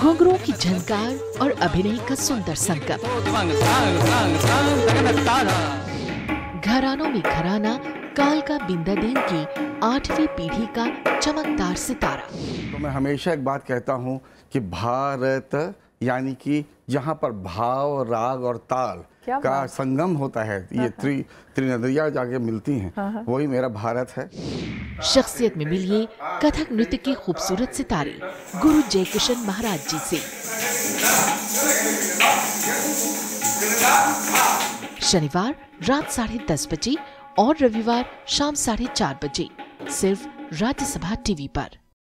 घुंघरू की झनकार और अभिनय का सुंदर संगम। घरानों में घराना काल का बिंदा बिंदादेन की आठवीं पीढ़ी का चमकदार सितारा। तो मैं हमेशा एक बात कहता हूँ कि भारत यानी कि जहाँ पर भाव राग और ताल का संगम होता है ये त्रि त्रिनदियाँ जाके मिलती हैं। वही मेरा भारत है। शख्सियत में मिलिए कथक नृत्य के खूबसूरत सितारे, गुरु जयकिशन महाराज जी से। शनिवार रात साढ़े दस बजे और रविवार शाम साढ़े चार बजे, सिर्फ़ राज्यसभा टीवी पर।